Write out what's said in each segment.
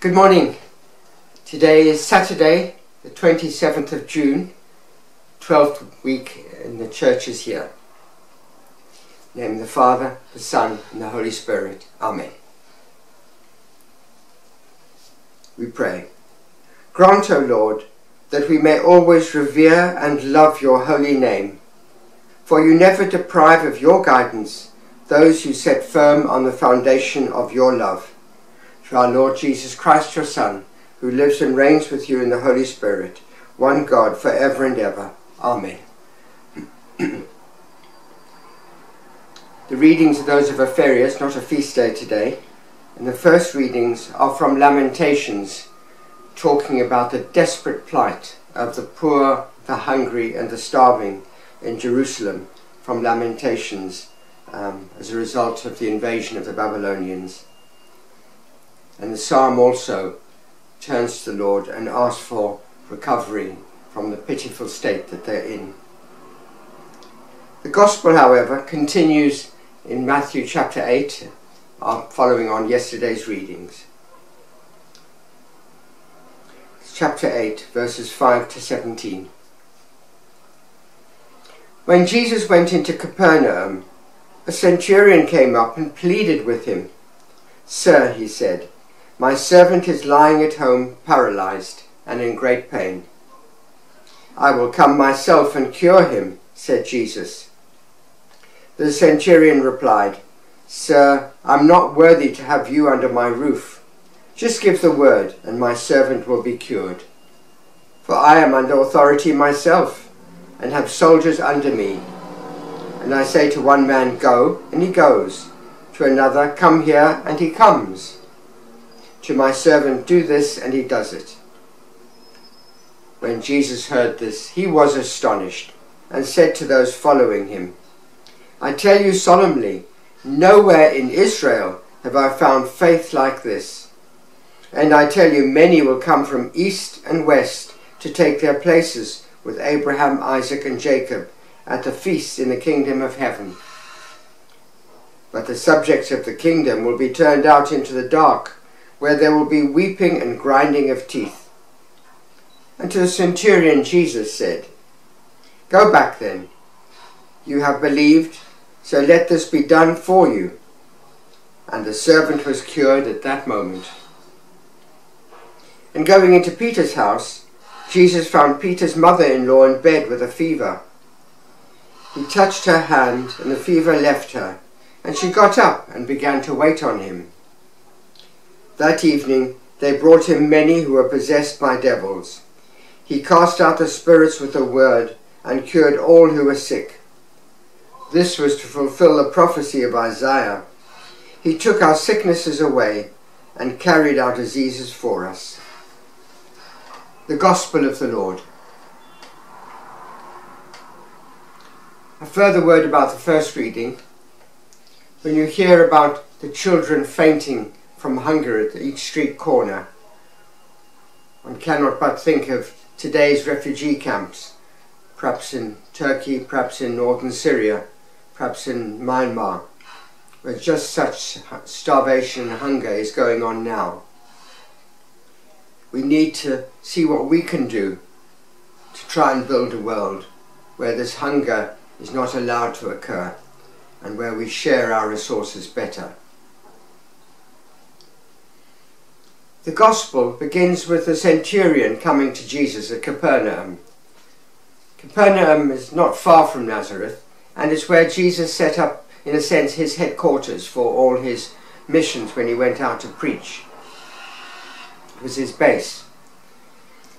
Good morning. Today is Saturday, the 27th of June, 12th week in the churches here. In the name the Father, the Son, and the Holy Spirit. Amen. We pray. Grant, O Lord, that we may always revere and love your holy name. For you never deprive of your guidance those who set firm on the foundation of your love. Through our Lord Jesus Christ, your Son, who lives and reigns with you in the Holy Spirit, one God, for ever and ever. Amen. the readings are those of a ferias, not a feast day today. And the first readings are from Lamentations, talking about the desperate plight of the poor, the hungry, and the starving in Jerusalem from Lamentations um, as a result of the invasion of the Babylonians. And the psalm also turns to the Lord and asks for recovery from the pitiful state that they're in. The Gospel, however, continues in Matthew chapter 8, uh, following on yesterday's readings. chapter 8, verses 5 to 17. When Jesus went into Capernaum, a centurion came up and pleaded with him. Sir, he said, my servant is lying at home paralyzed and in great pain. I will come myself and cure him, said Jesus. The centurion replied, Sir, I'm not worthy to have you under my roof. Just give the word, and my servant will be cured. For I am under authority myself, and have soldiers under me. And I say to one man, Go, and he goes. To another, Come here, and he comes. To my servant, Do this, and he does it. When Jesus heard this, he was astonished, and said to those following him, I tell you solemnly, nowhere in Israel have I found faith like this. And I tell you, many will come from east and west to take their places with Abraham, Isaac, and Jacob at the feast in the kingdom of heaven. But the subjects of the kingdom will be turned out into the dark, where there will be weeping and grinding of teeth. And to the centurion Jesus said, Go back then. You have believed, so let this be done for you. And the servant was cured at that moment. And going into Peter's house, Jesus found Peter's mother-in-law in bed with a fever. He touched her hand, and the fever left her, and she got up and began to wait on him. That evening they brought him many who were possessed by devils. He cast out the spirits with a word, and cured all who were sick. This was to fulfill the prophecy of Isaiah. He took our sicknesses away, and carried our diseases for us. The Gospel of the Lord. A further word about the first reading. When you hear about the children fainting from hunger at each street corner, one cannot but think of today's refugee camps, perhaps in Turkey, perhaps in northern Syria, perhaps in Myanmar, where just such starvation and hunger is going on now. We need to see what we can do to try and build a world where this hunger is not allowed to occur and where we share our resources better. The Gospel begins with the centurion coming to Jesus at Capernaum. Capernaum is not far from Nazareth and it's where Jesus set up, in a sense, his headquarters for all his missions when he went out to preach. It was his base.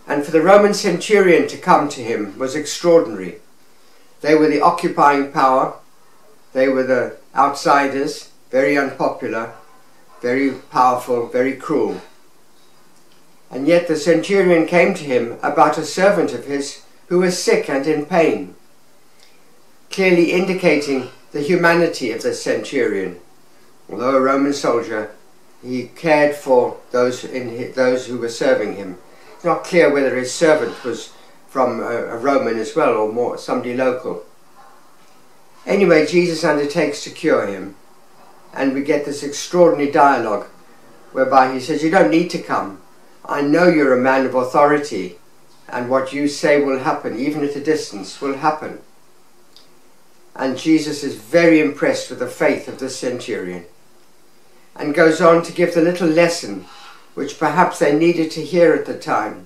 And for the Roman centurion to come to him was extraordinary. They were the occupying power, they were the outsiders, very unpopular, very powerful, very cruel. And yet the centurion came to him about a servant of his who was sick and in pain, clearly indicating the humanity of the centurion. Although a Roman soldier, he cared for those, in his, those who were serving him. It's not clear whether his servant was from a, a Roman as well or more somebody local. Anyway, Jesus undertakes to cure him, and we get this extraordinary dialogue whereby he says, You don't need to come. I know you're a man of authority, and what you say will happen, even at a distance, will happen. And Jesus is very impressed with the faith of the centurion and goes on to give the little lesson which perhaps they needed to hear at the time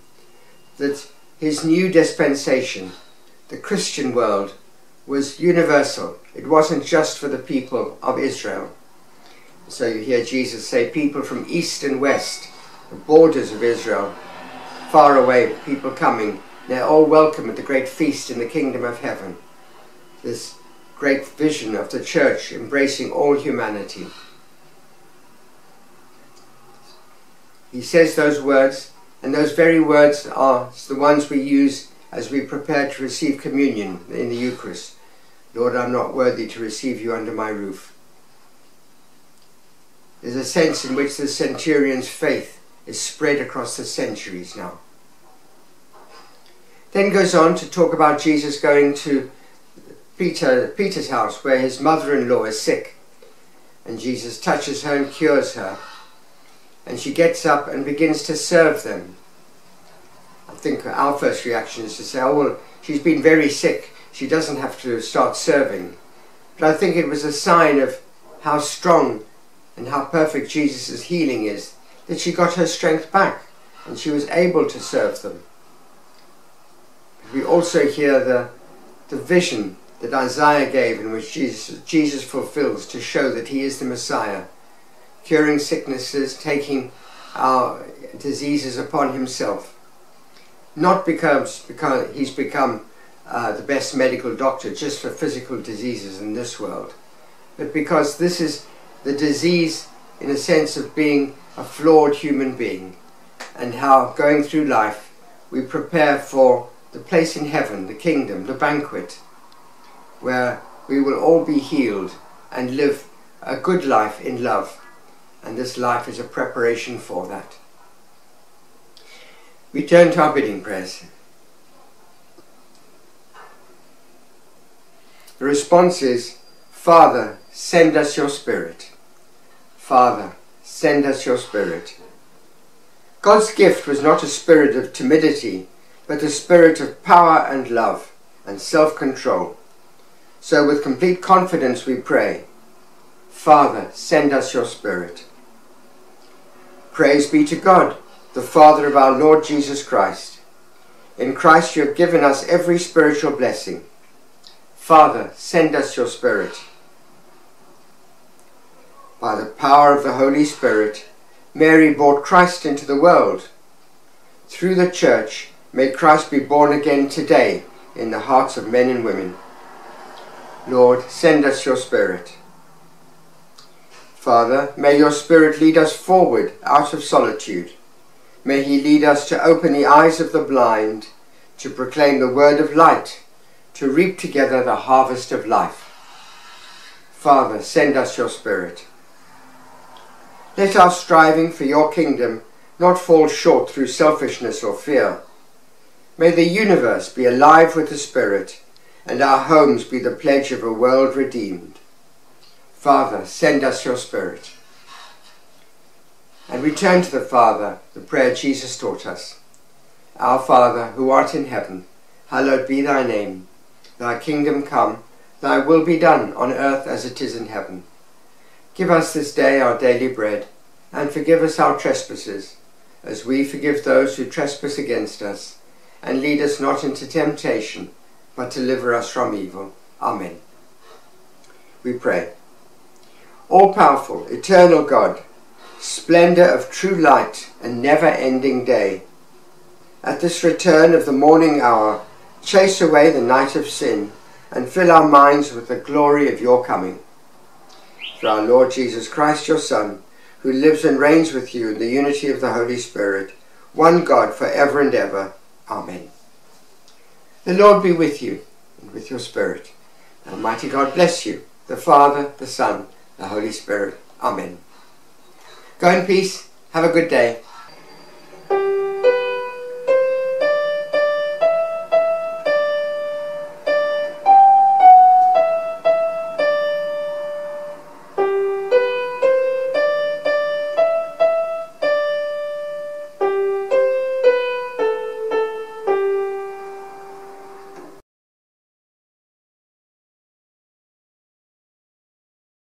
that his new dispensation, the Christian world, was universal. It wasn't just for the people of Israel. So you hear Jesus say, people from east and west, the borders of Israel, far away, people coming, they're all welcome at the great feast in the kingdom of heaven. This great vision of the church embracing all humanity. He says those words, and those very words are the ones we use as we prepare to receive communion in the Eucharist. Lord, I'm not worthy to receive you under my roof. There's a sense in which the centurion's faith is spread across the centuries now. Then goes on to talk about Jesus going to Peter, Peter's house where his mother-in-law is sick. And Jesus touches her and cures her. And she gets up and begins to serve them. I think our first reaction is to say, oh, well, she's been very sick. She doesn't have to start serving. But I think it was a sign of how strong and how perfect Jesus' healing is that she got her strength back and she was able to serve them. We also hear the, the vision that Isaiah gave in which Jesus, Jesus fulfills to show that he is the Messiah, curing sicknesses, taking our diseases upon himself. Not because, because he's become uh, the best medical doctor just for physical diseases in this world, but because this is the disease in a sense of being a flawed human being and how going through life we prepare for the place in heaven, the kingdom, the banquet, where we will all be healed and live a good life in love. And this life is a preparation for that. We turn to our bidding prayers. The response is, Father, send us your Spirit. Father, send us your Spirit. God's gift was not a spirit of timidity, but a spirit of power and love and self-control. So with complete confidence we pray, Father, send us your Spirit. Praise be to God, the Father of our Lord Jesus Christ. In Christ you have given us every spiritual blessing. Father, send us your Spirit. By the power of the Holy Spirit, Mary brought Christ into the world. Through the Church, may Christ be born again today in the hearts of men and women. Lord, send us your Spirit. Father, may your Spirit lead us forward out of solitude. May he lead us to open the eyes of the blind, to proclaim the word of light, to reap together the harvest of life. Father, send us your Spirit. Let our striving for your kingdom not fall short through selfishness or fear. May the universe be alive with the Spirit, and our homes be the pledge of a world redeemed. Father, send us your Spirit. And we turn to the Father, the prayer Jesus taught us. Our Father, who art in heaven, hallowed be thy name. Thy kingdom come, thy will be done on earth as it is in heaven. Give us this day our daily bread, and forgive us our trespasses, as we forgive those who trespass against us. And lead us not into temptation, but deliver us from evil. Amen. We pray. All-powerful, eternal God, splendour of true light and never-ending day, at this return of the morning hour, chase away the night of sin and fill our minds with the glory of your coming. Through our Lord Jesus Christ, your Son, who lives and reigns with you in the unity of the Holy Spirit, one God for ever and ever. Amen. The Lord be with you and with your spirit. Almighty God bless you, the Father, the Son, the Holy Spirit. Amen. Go in peace. Have a good day.